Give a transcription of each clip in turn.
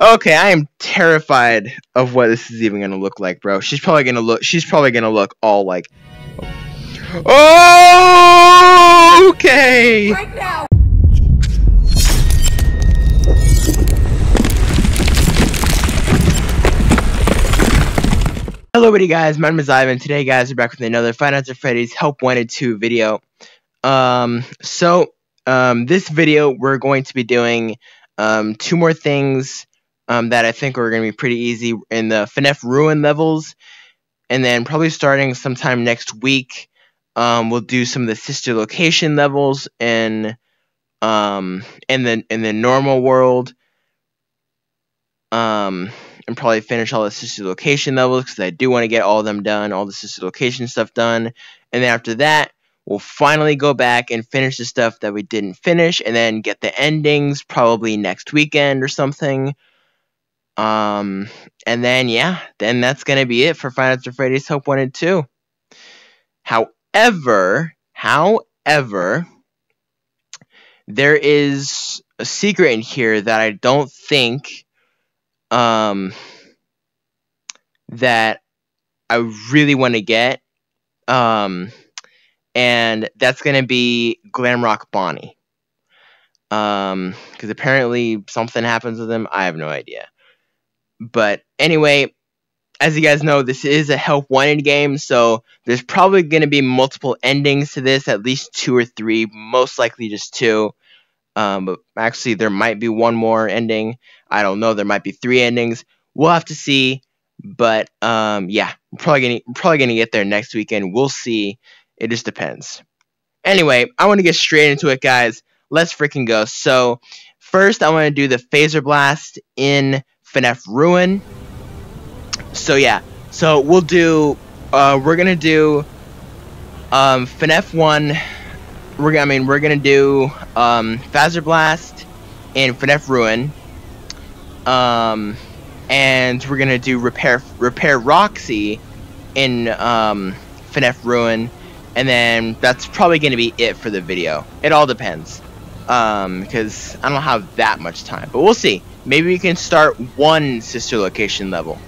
Okay, I am terrified of what this is even gonna look like, bro. She's probably gonna look. She's probably gonna look all like. Oh, okay. Right now! Hello, everybody, guys. My name is Ivan. Today, guys, we're back with another Five Nights at Freddy's Help Wanted 2 video. Um, so, um, this video, we're going to be doing, um, two more things, um, that I think are going to be pretty easy in the FNAF Ruin levels. And then probably starting sometime next week, um, we'll do some of the sister location levels in, um, in the, in the normal world. Um, and probably finish all the sister location levels because I do want to get all of them done, all the sister location stuff done. And then after that, we'll finally go back and finish the stuff that we didn't finish and then get the endings probably next weekend or something. Um, and then, yeah, then that's going to be it for Five Nights at Freddy's Help Wanted 2. However, however, there is a secret in here that I don't think um, that I really want to get. Um, and that's going to be Glamrock Bonnie. Um, because apparently something happens with him. I have no idea. But anyway, as you guys know, this is a help wanted game, so there's probably going to be multiple endings to this, at least two or three, most likely just two. Um, but actually, there might be one more ending. I don't know. There might be three endings. We'll have to see. But um, yeah, we're probably gonna probably gonna get there next weekend. We'll see. It just depends. Anyway, I want to get straight into it, guys. Let's freaking go. So first, I want to do the phaser blast in FNAF Ruin. So yeah, so we'll do. Uh, we're gonna do um, FNF one we're I mean we're gonna do um, Phaser Blast in FNAF Ruin, um, and we're gonna do Repair Repair Roxy in um, FNAF Ruin, and then that's probably gonna be it for the video. It all depends, um, because I don't have that much time, but we'll see. Maybe we can start one sister location level.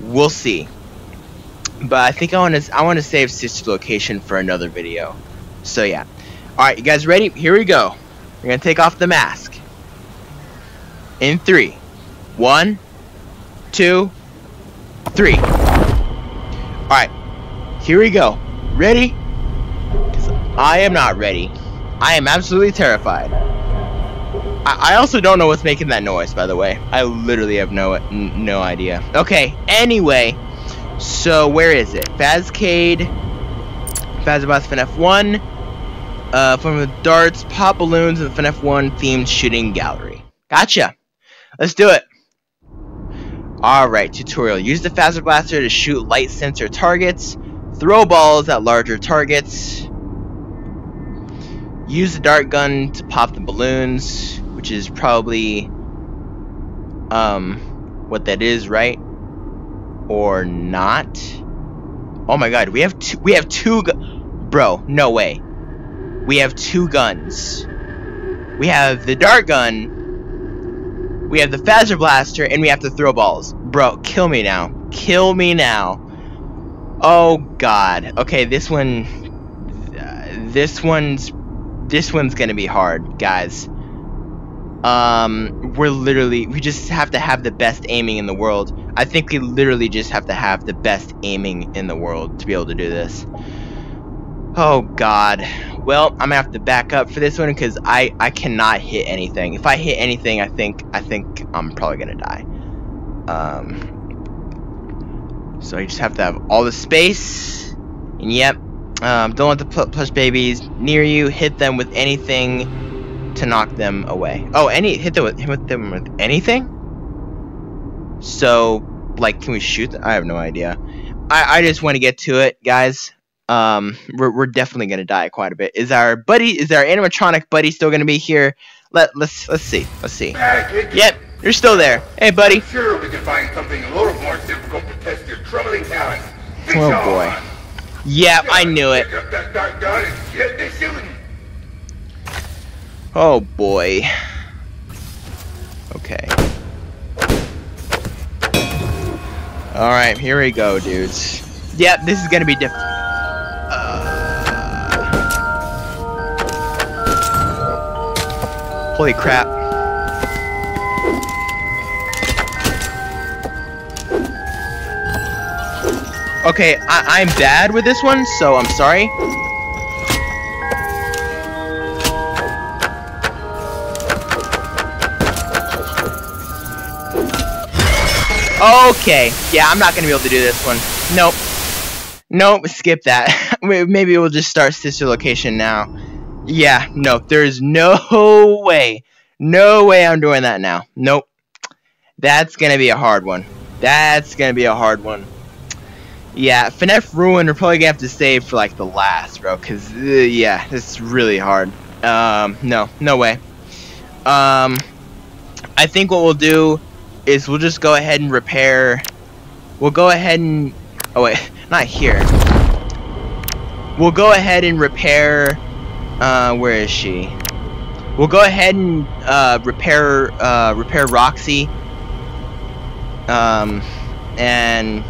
We'll see. But I think I want to I want to save sister location for another video. So yeah. Alright, you guys ready? Here we go. We're to take off the mask. In three, one, two, three. Alright, here we go. Ready? I am not ready. I am absolutely terrified. I, also don't know what's making that noise, by the way. I literally have no no idea. Okay, anyway. So, where is it? Fazcade. Fazabas FNF 1 uh, from the darts, pop balloons, and FNF 1 themed shooting gallery. Gotcha. Let's do it. Alright, tutorial. Use the Phaser Blaster to shoot light sensor targets. Throw balls at larger targets. Use the dart gun to pop the balloons, which is probably um what that is, right? Or not? Oh my god, we have two we have two Bro, no way we have two guns. We have the dart gun, we have the phaser blaster, and we have to throw balls. Bro, kill me now. Kill me now. Oh god. Okay, this one uh, this one's this one's to be hard, guys. Um we're literally we just have to have the best aiming in the world. I think we literally just have to have the best aiming in the world to be able to do this. Oh god. Well, I'm gonna have to back up for this one because I I cannot hit anything. If I hit anything, I think I think I'm probably gonna die. Um. So you just have to have all the space. And yep. Um, don't let the pl plush babies near you. Hit them with anything to knock them away. Oh, any hit them with hit them with anything. So, like, can we shoot? Them? I have no idea. I I just want to get to it, guys um, we're, we're definitely gonna die quite a bit. Is our buddy, is our animatronic buddy still gonna be here? Let let's let's see, let's see. Yep, you're still there. Hey, buddy. I'm sure we can find something a little more difficult to test your troubling talents. Oh boy. Yep, I knew it. Oh boy. Okay. Alright, here we go, dudes. Yep, this is gonna be diff- uh... Holy crap. Okay, I I'm bad with this one, so I'm sorry. Okay, yeah, I'm not gonna be able to do this one. Nope. Nope, skip that. Maybe we'll just start sister location now. Yeah, no, there's no way. No way I'm doing that now. Nope. That's gonna be a hard one. That's gonna be a hard one. Yeah, FNAF Ruin we're probably gonna have to save for like the last, bro. Cause uh, yeah, it's really hard. Um, no, no way. Um, I think what we'll do is we'll just go ahead and repair. We'll go ahead and oh wait, not here. We'll go ahead and repair. Uh, where is she? We'll go ahead and uh, repair uh, repair Roxy. Um, and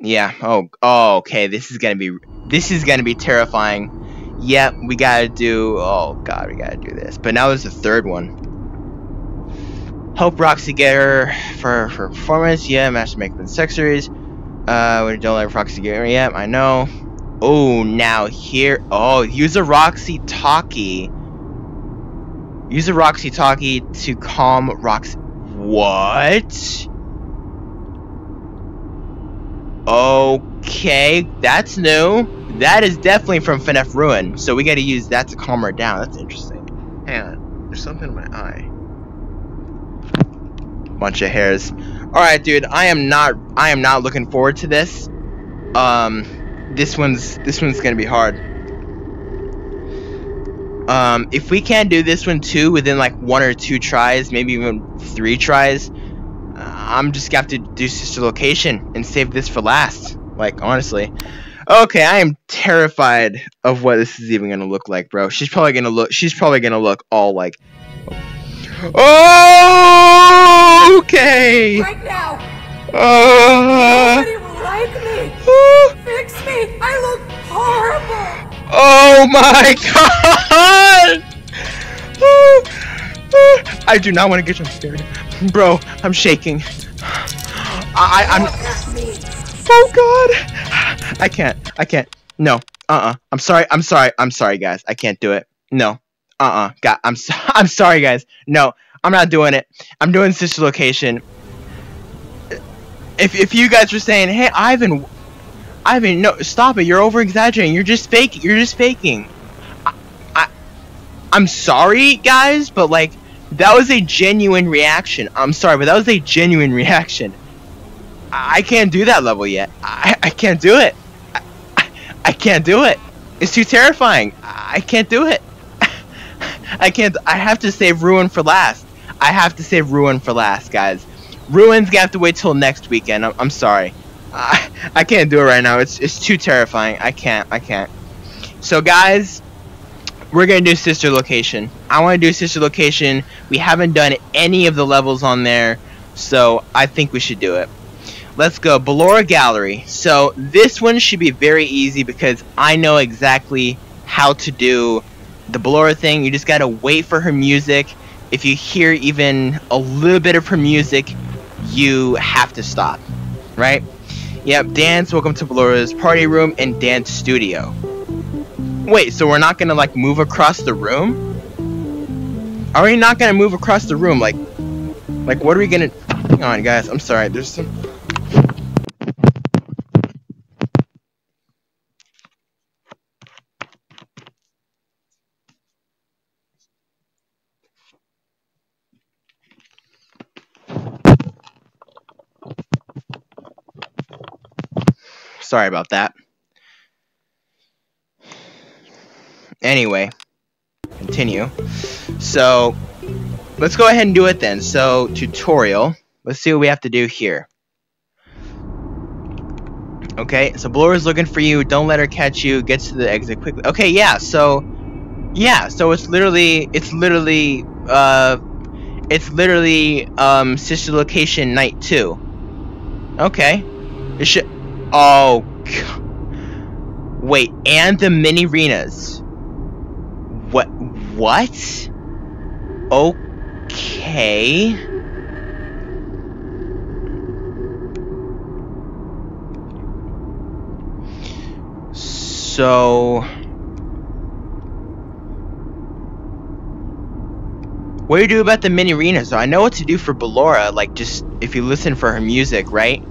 yeah. Oh, oh, okay. This is gonna be this is gonna be terrifying. Yep, we gotta do. Oh God, we gotta do this. But now there's the third one. Hope Roxy get her for, for performance. Yeah, Master Make Sex Series. Uh, we don't let Roxy get her. Yeah, I know. Oh, now here. Oh, use a Roxy Talkie. Use a Roxy Talkie to calm Roxy. What? Okay, that's new. That is definitely from FNAF Ruin. So we gotta use that to calm her down. That's interesting. Hang on. There's something in my eye bunch of hairs. All right, dude. I am not. I am not looking forward to this. Um, this one's this one's gonna be hard. Um, if we can't do this one too within like one or two tries, maybe even three tries, uh, I'm just gonna have to do sister location and save this for last. Like honestly. Okay, I am terrified of what this is even gonna look like, bro. She's probably gonna look. She's probably gonna look all like Oh, okay. Right now. Uh, Nobody will like me. uh, Fix me. I look horrible. oh my god. I do not want to get jump scared, bro. I'm shaking. I, I'm. At me. Oh god. I can't. I can't. No. Uh-uh. I'm sorry. I'm sorry. I'm sorry, guys. I can't do it. No. Uh-uh. God, I'm so I'm sorry, guys. No, I'm not doing it. I'm doing sister location. If if you guys were saying, "Hey, Ivan, Ivan, no, stop it. You're over exaggerating. You're just fake You're just faking." I, I I'm sorry, guys, but like that was a genuine reaction. I'm sorry, but that was a genuine reaction. I, I can't do that level yet. I I can't do it. I, I, I can't do it. It's too terrifying. I, I can't do it. I can't. I have to save Ruin for last. I have to save Ruin for last, guys. Ruin's gonna have to wait till next weekend. I'm, I'm sorry. I, I can't do it right now. It's it's too terrifying. I can't. I can't. So, guys, we're gonna do sister location. I want to do sister location. We haven't done any of the levels on there, so I think we should do it. Let's go. Ballora Gallery. So this one should be very easy because I know exactly how to do the Ballora thing. You just gotta wait for her music. If you hear even a little bit of her music, you have to stop. Right? Yep, dance, welcome to Ballora's party room and dance studio. Wait, so we're not gonna like move across the room? Are we not gonna move across the room? Like, like what are we gonna? Hang on, guys. I'm sorry. There's some. Sorry about that. Anyway, continue. So, let's go ahead and do it then. So, tutorial. Let's see what we have to do here. Okay, so Ballora's looking for you. Don't let her catch you. Get to the exit quickly. Okay, yeah. So, yeah. So it's literally, it's literally, uh, It's literally um sister location night two. Okay. It should. Oh. g- Wait, and the Minireenas. What? What? Okay. So. What do you do about the Minireenas? So I know what to do for Ballora. Like, just if you listen for her music, right?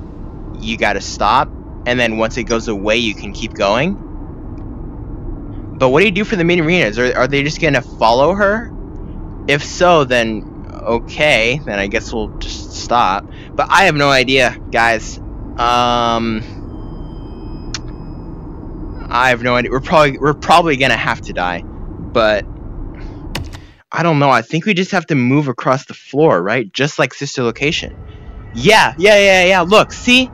You gotta stop, and then once it goes away, you can keep going. But what do you do for the Minireenas? Are, are they just gonna follow her? If so, then okay, then I guess we'll just stop. But I have no idea, guys. Um, I have no idea. We're probably we're probably gonna have to die, but I don't know. I think we just have to move across the floor, right? Just like sister location. Yeah, yeah, yeah, yeah. Look, see?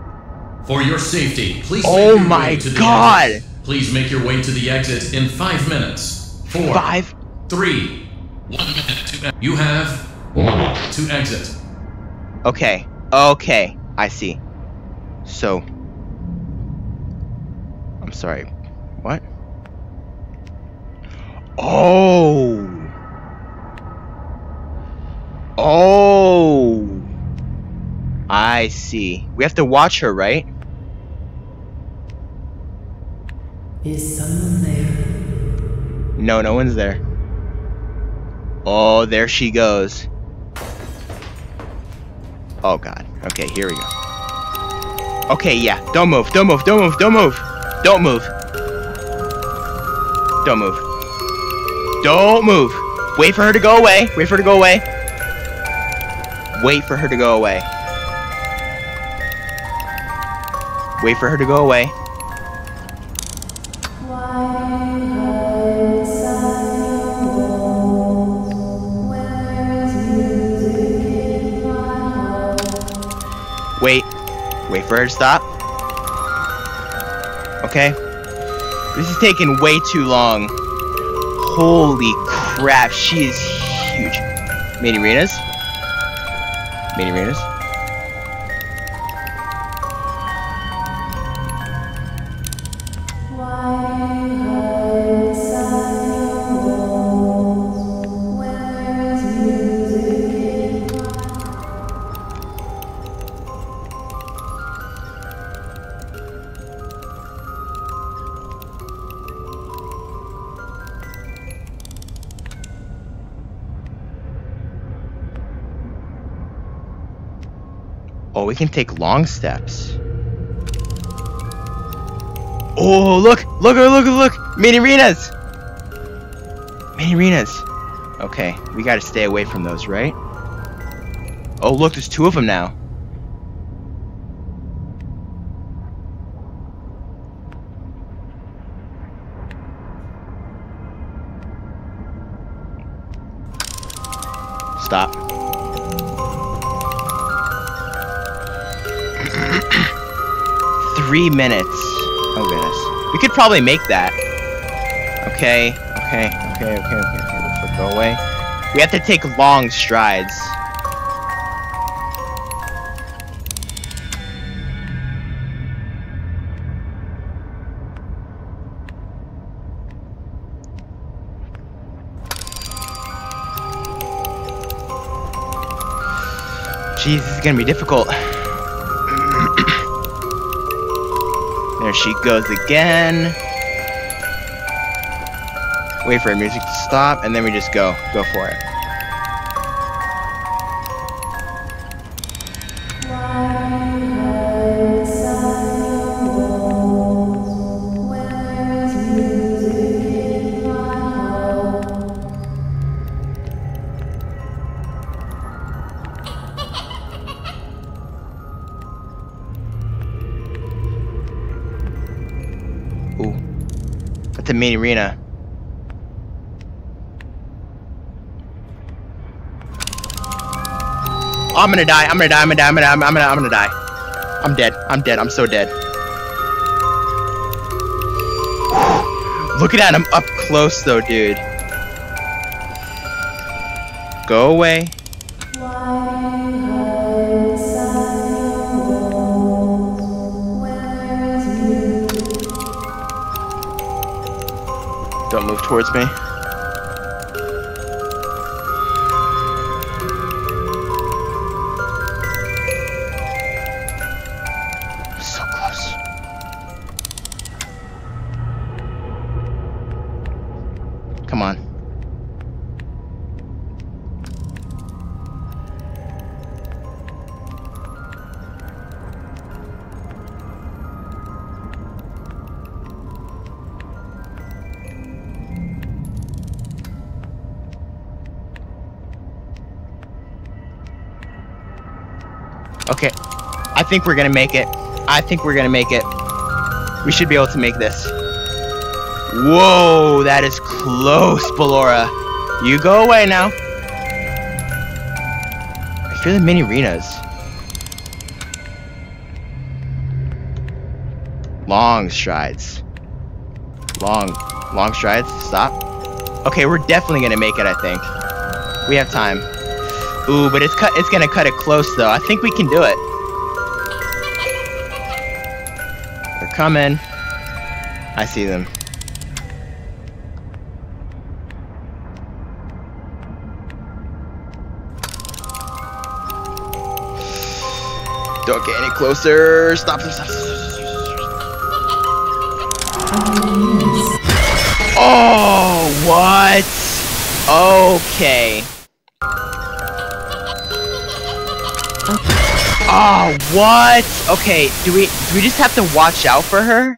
For your safety, please Oh make your my way to the God. exit. Please make your way to the exit in five minutes. Four, Five. three, one minute to. You have to exit. Okay. Okay. I see. So. I'm sorry. What? Oh. Oh. I see. We have to watch her, right? Is someone there? No, no one's there. Oh, there she goes. Oh god. Okay, here we go. Okay, yeah. Don't move. Don't move. Don't move. Don't move. Don't move. Don't move. Don't move. Wait for her to go away. Wait for her to go away. Wait for her to go away. Wait for her to go away. For stop. Okay. This is taking way too long. Holy crap, she is huge. Minireenas. Mini arenas. Oh, we can take long steps. Oh, look! Look, look, look! Minireenas! Mini arenas. Okay, we gotta stay away from those, right? Oh, look, there's two of them now. Stop. Three minutes. Oh goodness. We could probably make that. Okay, okay, okay, okay, okay, okay. Let's go away. We have to take long strides. Jeez, this is gonna be difficult. There she goes again. Wait for her music to stop, and then we just go. Go for it. Main arena. Oh, I'm gonna die. I'm gonna die. I'm gonna die. I'm gonna. I'm gonna, I'm gonna die. I'm dead. I'm dead. I'm so dead. Looking at him up close though, dude. Go away. Don't move towards me. Think we're gonna make it. I think we're gonna make it. We should be able to make this. Whoa, that is close, Ballora. You go away now. I hear the Minireenas. Long strides. Long, long strides. Stop. Okay, we're definitely gonna make it. I think. We have time. Ooh, but it's cut. It's gonna cut it close though. I think we can do it. Coming. I see them. Don't get any closer. Stop. Stop. Stop. Oh, what? Okay. Oh, what? Okay, do we do we just have to watch out for her?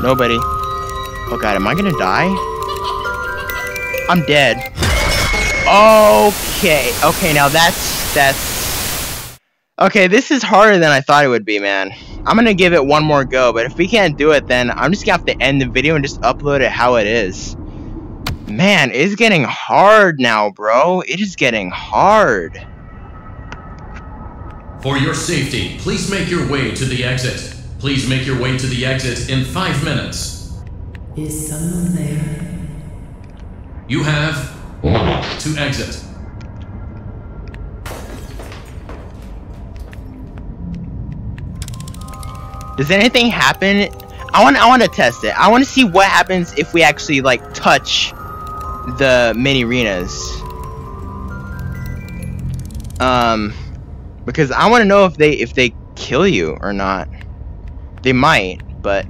Nobody. Oh god, am I gonna die? I'm dead. Okay, okay, now that's that's Okay, this is harder than I thought it would be, man. I'm gonna give it one more go, but if we can't do it, then I'm just gonna have to end the video and just upload it how it is. Man, it's getting hard now, bro. It is getting hard. For your safety, please make your way to the exit. Please make your way to the exit in five minutes. Is someone there? You have one to exit. Does anything happen? I want I want to test it. I want to see what happens if we actually like touch the Minireenas. Um because I want to know if they if they kill you or not. They might, but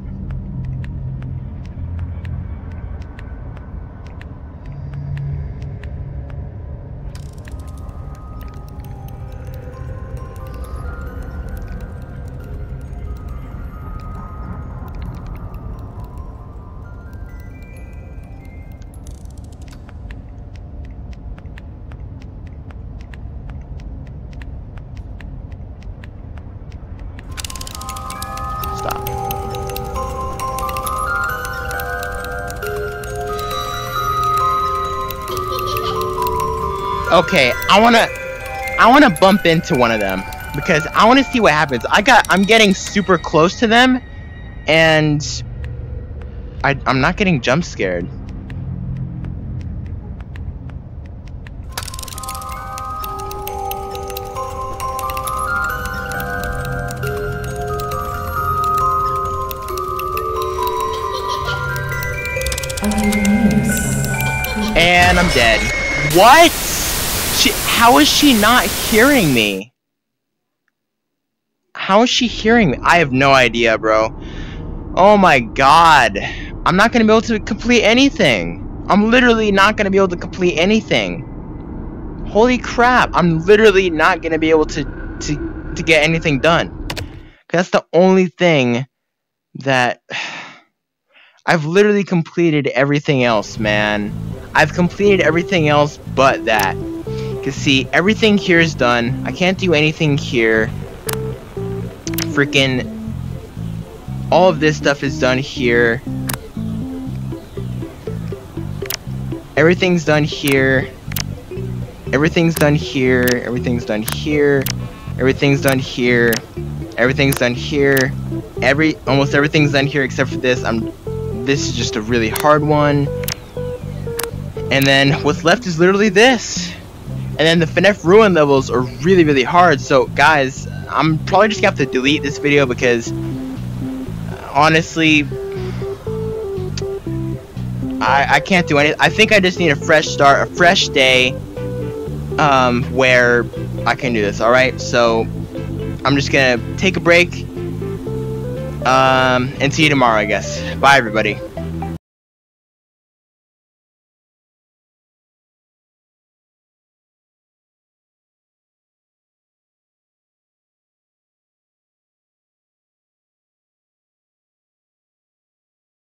Okay, I wanna, I wanna bump into one of them because I want to see what happens. I got, I'm getting super close to them, and I, I'm not getting jump scared. And I'm dead. What? How is she not hearing me? How is she hearing me? I have no idea, bro. Oh my god. I'm not gonna be able to complete anything. I'm literally not gonna be able to complete anything. Holy crap. I'm literally not gonna be able to, to, to get anything done. That's the only thing that... I've literally completed everything else, man. I've completed everything else but that. See, everything here is done. I can't do anything here. Freaking all of this stuff is done here. Everything's done here. Everything's done here. Everything's done here. Everything's done here. Everything's done here. Every almost everything's done here except for this. I'm this is just a really hard one. And then what's left is literally this. And then the FNAF Ruin levels are really, really hard. So guys, I'm probably just gonna have to delete this video because uh, honestly, I I can't do anything. I think I just need a fresh start, a fresh day, um, where I can do this. All right, so I'm just gonna take a break, um, and see you tomorrow, I guess. Bye, everybody.